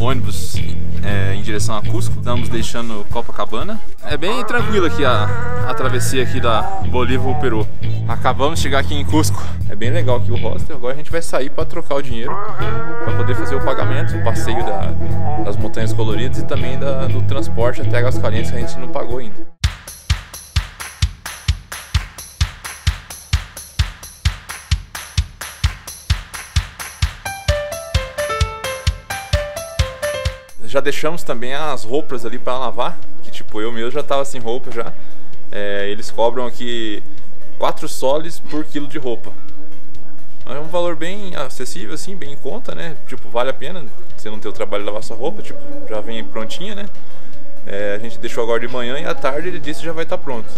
ônibus é, em direção a Cusco. Estamos deixando Copacabana. É bem tranquilo aqui a, a travessia aqui da Bolívia ao Peru. Acabamos de chegar aqui em Cusco. É bem legal aqui o hostel. Agora a gente vai sair para trocar o dinheiro para poder fazer o pagamento, o passeio da, das montanhas coloridas e também da, do transporte até Aguascalientes que a gente não pagou ainda. Já deixamos também as roupas ali para lavar, que tipo, eu mesmo já tava sem roupa já. É, eles cobram aqui 4 soles por quilo de roupa. É um valor bem acessível, assim, bem em conta, né? Tipo, vale a pena você não ter o trabalho de lavar sua roupa, tipo, já vem prontinha, né? É, a gente deixou agora de manhã e à tarde ele disse que já vai estar tá pronto.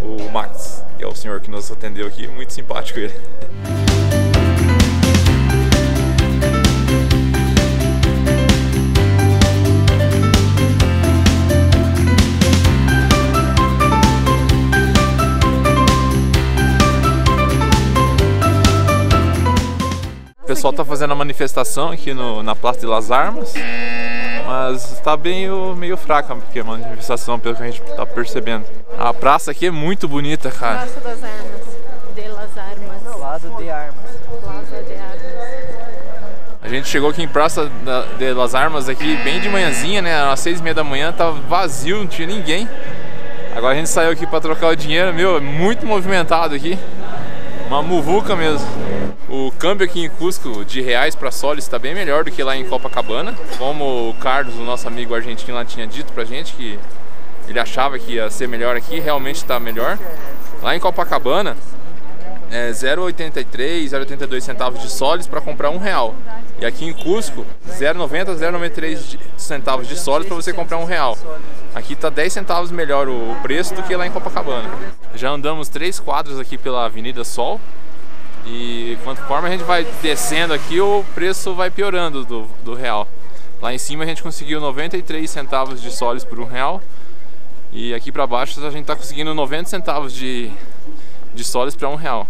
O Max, que é o senhor que nos atendeu aqui, muito simpático ele. pessoal tá fazendo a manifestação aqui no, na Praça de las Armas, mas está bem meio fraca porque a manifestação, pelo que a gente tá percebendo. A praça aqui é muito bonita, cara. Praça das Armas, de las Armas. Plaza de Armas. Plaza de Armas. A gente chegou aqui em Praça de las Armas aqui bem de manhãzinha, né? Às seis e meia da manhã, tava vazio, não tinha ninguém. Agora a gente saiu aqui para trocar o dinheiro, meu, é muito movimentado aqui. Uma muvuca mesmo. O câmbio aqui em Cusco de reais para soles está bem melhor do que lá em Copacabana. Como o Carlos, o nosso amigo argentino lá tinha dito pra gente que ele achava que ia ser melhor aqui, realmente está melhor. Lá em Copacabana é 0,83, 0,82 centavos de soles para comprar um real. E aqui em Cusco, 0,90, 0,93 centavos de soles para você comprar um real. Aqui tá 10 centavos melhor o preço do que lá em Copacabana. Já andamos três quadros aqui pela Avenida Sol. E conforme a gente vai descendo aqui, o preço vai piorando do, do real. Lá em cima a gente conseguiu 93 centavos de soles por um real. E aqui para baixo a gente está conseguindo 90 centavos de, de soles para um real.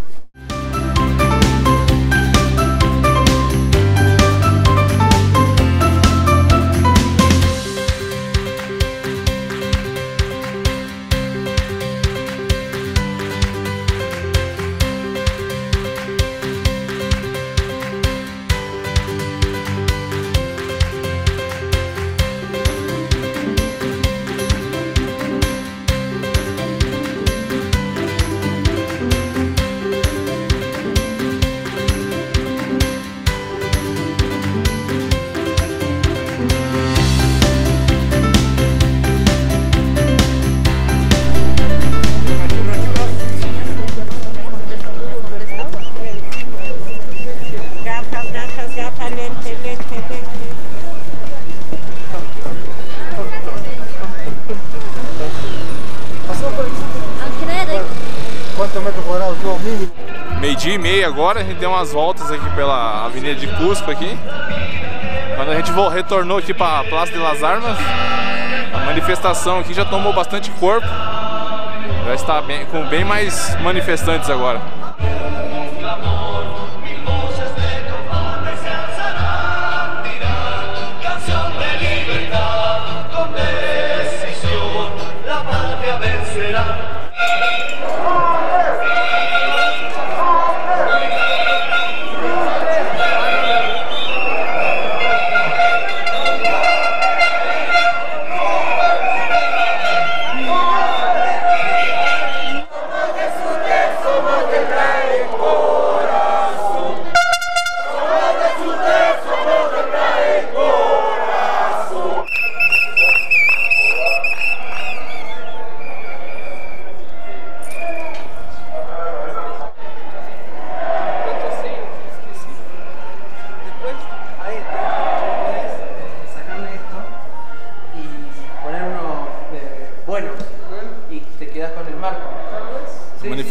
Meio-dia e meia agora, a gente deu umas voltas aqui pela Avenida de Cusco aqui. Quando a gente retornou aqui para a Praça de las Armas, a manifestação aqui já tomou bastante corpo. Já está bem, com bem mais manifestantes agora.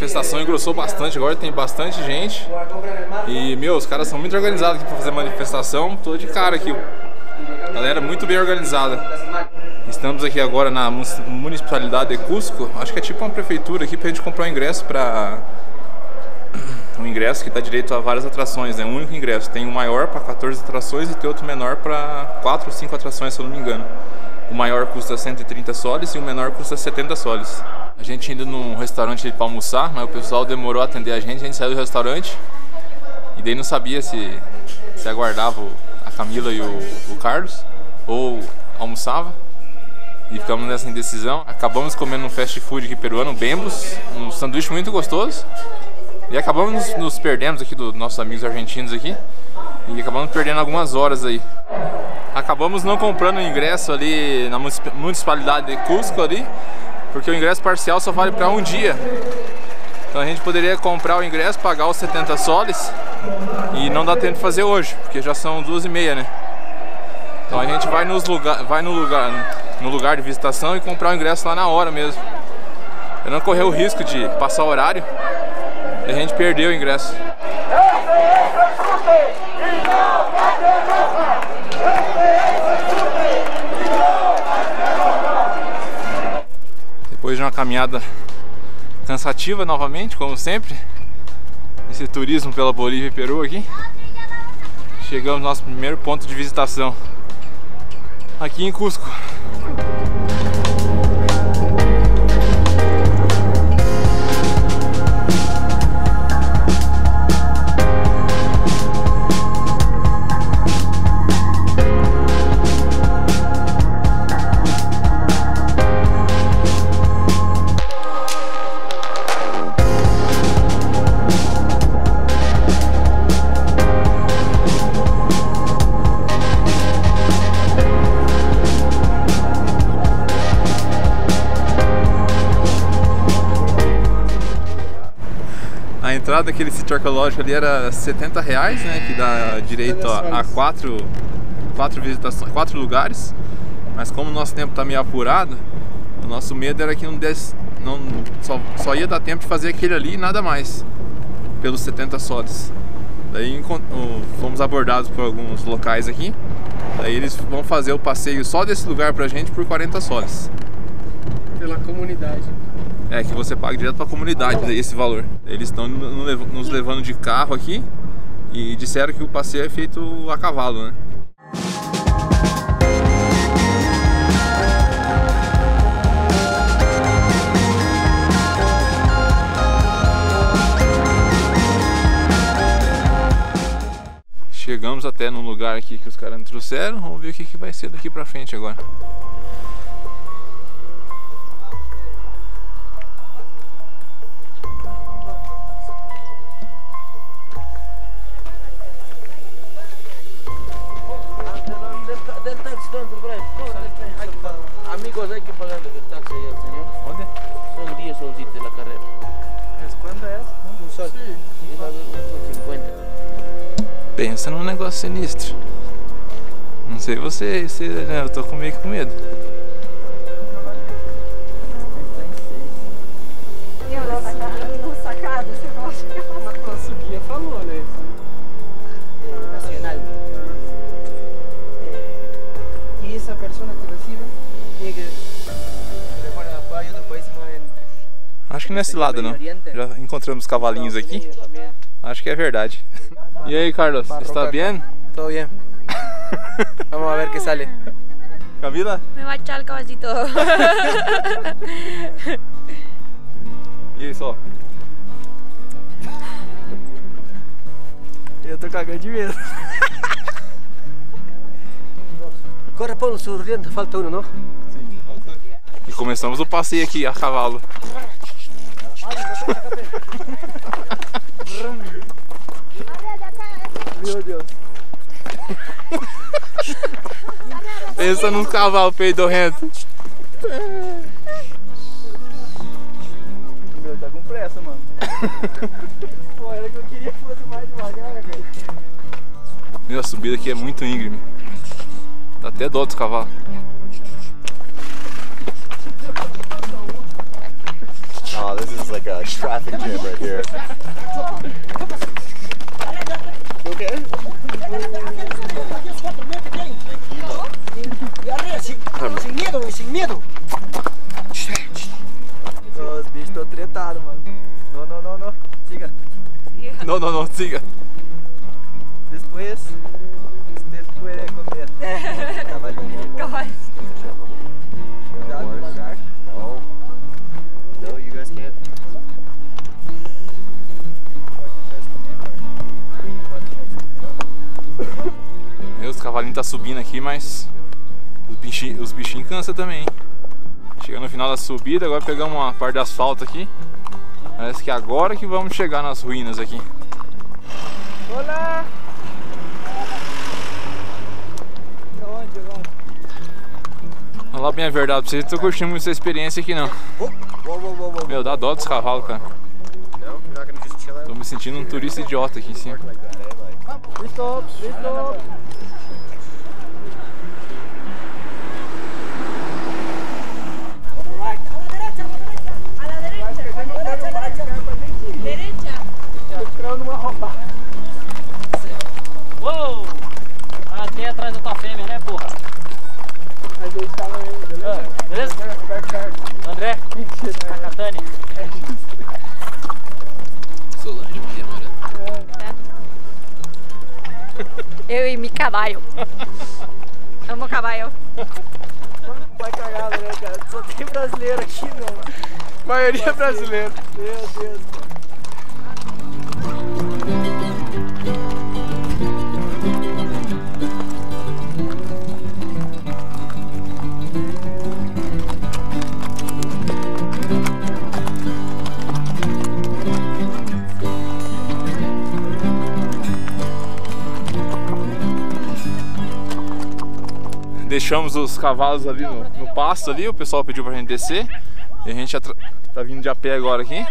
Manifestação engrossou bastante, agora tem bastante gente. E, meu, os caras são muito organizados aqui pra fazer manifestação. Tô de cara aqui. Galera muito bem organizada. Estamos aqui agora na municipalidade de Cusco. Acho que é tipo uma prefeitura aqui pra gente comprar um ingresso pra um ingresso que dá direito a várias atrações, né? um único ingresso. Tem um maior para 14 atrações e tem outro menor para 4 ou 5 atrações, se eu não me engano. O maior custa 130 soles e o menor custa 70 soles. A gente indo num restaurante para almoçar, mas o pessoal demorou a atender a gente, a gente saiu do restaurante e daí não sabia se, se aguardava a Camila e o, o Carlos ou almoçava e ficamos nessa indecisão. Acabamos comendo um fast food aqui peruano, Bembos, um sanduíche muito gostoso. E acabamos nos, nos perdendo aqui dos nossos amigos argentinos aqui. E acabamos perdendo algumas horas aí. Acabamos não comprando ingresso ali na municipalidade de Cusco ali, porque o ingresso parcial só vale para um dia. Então a gente poderia comprar o ingresso, pagar os 70 soles e não dá tempo de fazer hoje, porque já são duas e meia, né? Então a gente vai, nos lugar, vai no, lugar, no lugar de visitação e comprar o ingresso lá na hora mesmo. Eu não correr o risco de passar o horário e a gente perdeu o ingresso. Depois uma caminhada cansativa novamente, como sempre, esse turismo pela Bolívia e Peru aqui, chegamos no nosso primeiro ponto de visitação. Aqui em Cusco. Daquele sítio arqueológico ali era 70 reais, né? Que dá direito a, a quatro, quatro visitações, quatro lugares. Mas como o nosso tempo tá meio apurado, o nosso medo era que não desse, não, só, só ia dar tempo de fazer aquele ali e nada mais. Pelos 70 soles. Daí fomos abordados por alguns locais aqui. Daí eles vão fazer o passeio só desse lugar pra gente por 40 soles. Pela comunidade. É, que você paga direto para a comunidade esse valor. Eles estão nos levando de carro aqui e disseram que o passeio é feito a cavalo, né? Chegamos até num lugar aqui que os caras trouxeram, vamos ver o que, que vai ser daqui pra frente agora. Sinistro. Não sei você, você né, eu tô meio com medo. Acho que nesse lado não. Já encontramos cavalinhos aqui. Acho que é verdade. E aí, Carlos, ¿está bien? Todo bien. Vamos a ver qué sale. Camila? Me va a echar el caballito. e aí, só? Eu tô cagando de medo. Corre, Paulo, surriendo, falta um, não? Sim, falta. E começamos o passeio aqui a cavalo. Meu Deus. Pensa num cavalo peidorrento. Meu, tá com pressa, mano. Pô, era que eu queria que fosse mais devagar, né, velho. Meu, a subida aqui é muito íngreme. Dá até dó dos cavalos. Oh, this is like a traffic jam right here. Cavalinhos tá subindo aqui, mas os bichinhos, os bichinhos cansam também, hein? Chegando no final da subida, agora pegamos uma parte de asfalto aqui. Parece que agora que vamos chegar nas ruínas aqui. Olá! Falar bem a verdade pra vocês, não tô curtindo muito essa experiência aqui não. Meu, dá dó dos cavalos, cara. Out. Tô me sentindo um turista idiota aqui em cima. Stop, stop. Caballo. Amo caballo. Vai cagada, né, cara? Só tem brasileiro aqui, meu. Maioria brasileira. Meu Deus. Deixamos os cavalos ali no, no pasto ali, o pessoal pediu pra gente descer. E a gente tá vindo de a pé agora aqui.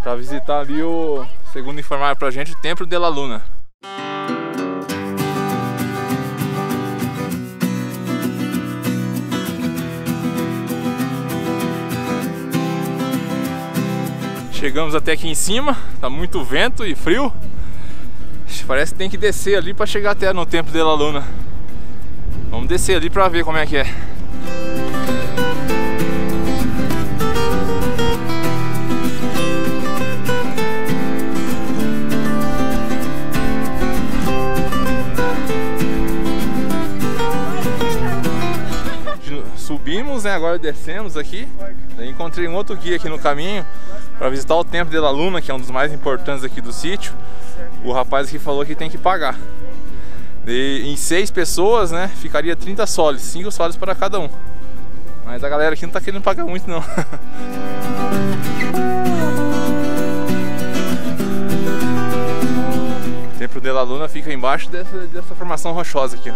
Pra visitar ali o, segundo informaram pra gente, o Templo de la Luna. Chegamos até aqui em cima, tá muito vento e frio. Parece que tem que descer ali pra chegar até no Templo de la Luna. Vamos descer ali pra ver como é que é. Subimos, né? Agora descemos aqui. Encontrei um outro guia aqui no caminho para visitar o Templo de la Luna, que é um dos mais importantes aqui do sítio. O rapaz aqui falou que tem que pagar. E em seis pessoas, né, ficaria 30 soles, 5 soles para cada um. Mas a galera aqui não tá querendo pagar muito não. o Templo de la Luna fica embaixo dessa, dessa formação rochosa aqui.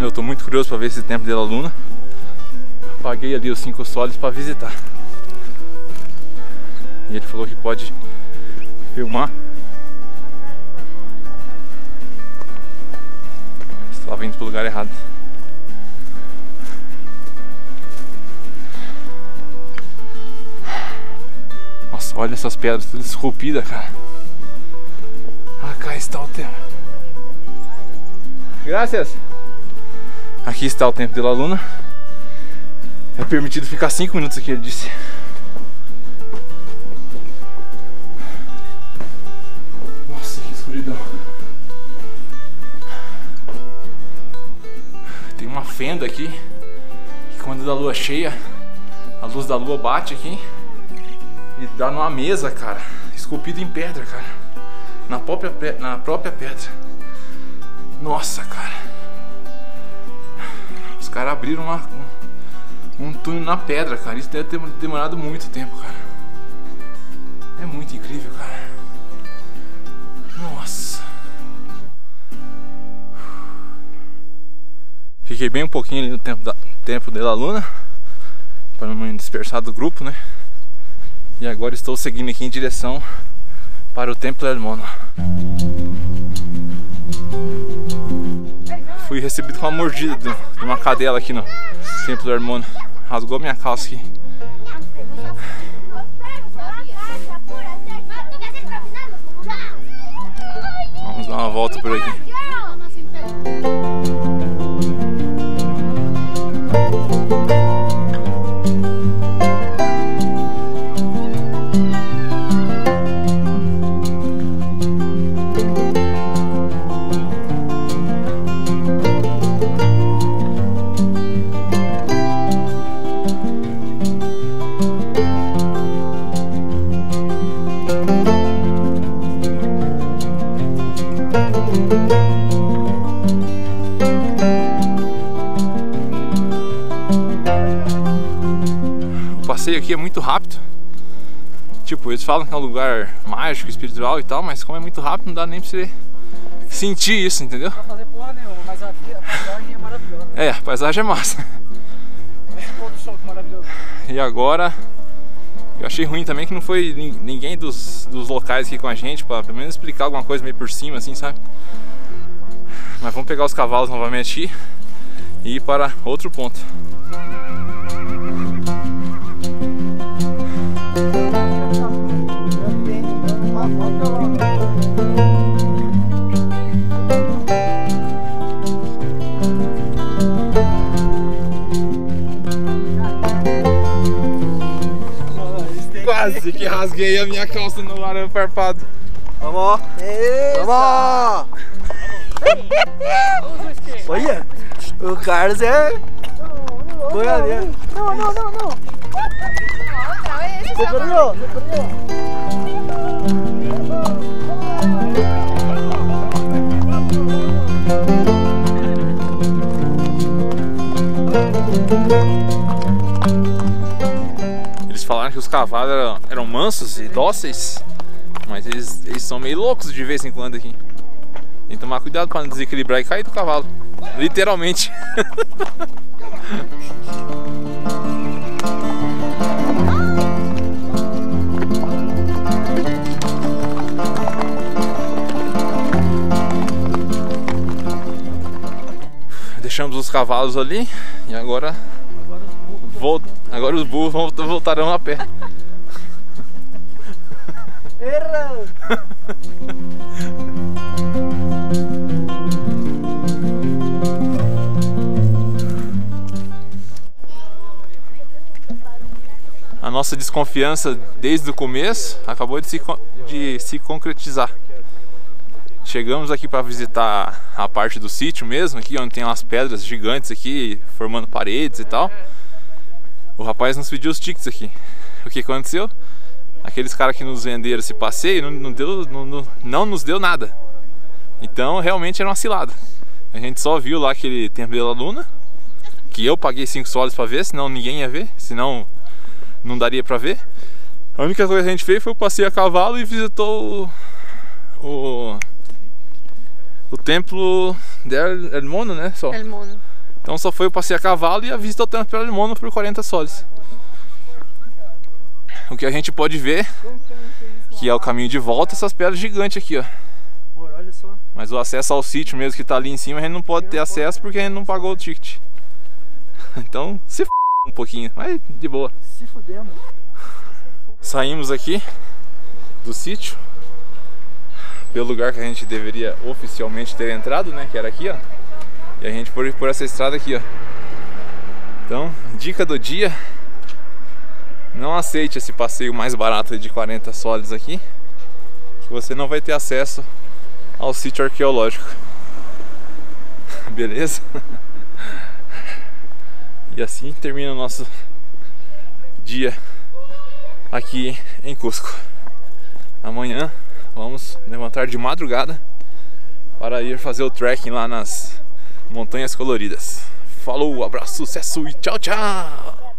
Eu tô muito curioso para ver esse Templo de la Luna. Paguei ali os 5 soles para visitar. E ele falou que pode filmar. Estava indo pro lugar errado. Nossa, olha essas pedras todas esculpidas, cara. Ah, cá está o templo. Graças. Aqui está o templo de la Luna. É permitido ficar 5 minutos aqui, ele disse. Fenda aqui que quando dá lua cheia, a luz da lua bate aqui e dá numa mesa, cara, esculpida em pedra, cara. Na própria, na própria pedra. Nossa, cara. Os caras abriram uma, um, um túnel na pedra, cara. Isso deve ter demorado muito tempo, cara. É muito incrível, cara. Nossa. Fiquei bem um pouquinho ali no tempo, da, tempo de la Luna. Para não me dispersar do grupo, né? E agora estou seguindo aqui em direção para o Templo del Mono. Fui recebido com uma mordida de, uma cadela aqui no Templo del Mono. Rasgou minha calça aqui. Vamos dar uma volta por aqui. Eles falam que é um lugar mágico, espiritual e tal, mas como é muito rápido, não dá nem pra você sentir isso, entendeu? Não fazer porra nenhuma, mas a, paisagem é maravilhosa. É, a paisagem é massa. Parece pôr do sol que maravilhoso. E agora, eu achei ruim também que não foi nin- ninguém dos, dos locais aqui com a gente, pra pelo menos explicar alguma coisa meio por cima, assim, sabe? Mas vamos pegar os cavalos novamente aqui e ir para outro ponto. Quase que rasguei a minha calça no arame farpado. Vamos! Vamos! Olha! O Carlos é. Boiadeiro. Não, não, não, não! Outra vez. Você perdeu, você perdeu. Eles falaram que os cavalos eram, eram mansos e dóceis, mas eles, eles são meio loucos de vez em quando aqui. Tem que tomar cuidado para não desequilibrar e cair do cavalo. Literalmente. Deixamos os cavalos ali e agora Vol- Agora os burros vão- voltarão a pé. Erra! A nossa desconfiança desde o começo acabou de se, de se concretizar. Chegamos aqui para visitar a parte do sítio mesmo, aqui onde tem umas pedras gigantes aqui, formando paredes e tal. O rapaz nos pediu os tickets aqui. O que aconteceu? Aqueles caras que nos venderam esse passeio não, não deu, não, não- nos deu nada. Então realmente era uma cilada. A gente só viu lá aquele templo da Luna, que eu paguei 5 soles para ver, senão ninguém ia ver, senão não daria pra ver. A única coisa que a gente fez foi o passeio a cavalo e visitou o, o, o templo de El El Mono, né? Só. El mono. Então só foi o passeio a cavalo e a visita ao templo Mono por 40 soles. O que a gente pode ver, que é o caminho de volta, essas pedras gigantes aqui, ó. Mas o acesso ao sítio mesmo que tá ali em cima, a gente não pode ter acesso porque a gente não pagou o ticket. Então se f um pouquinho, mas de boa. Se. Saímos aqui do sítio pelo lugar que a gente deveria oficialmente ter entrado, né? Que era aqui, ó. E a gente foi por essa estrada aqui, ó. Então, dica do dia: não aceite esse passeio mais barato de 40 sólidos aqui, que você não vai ter acesso ao sítio arqueológico. Beleza? E assim termina o nosso dia aqui em Cusco. Amanhã vamos levantar de madrugada para ir fazer o trekking lá nas Montanhas Coloridas. Falou, abraço, sucesso e tchau, tchau!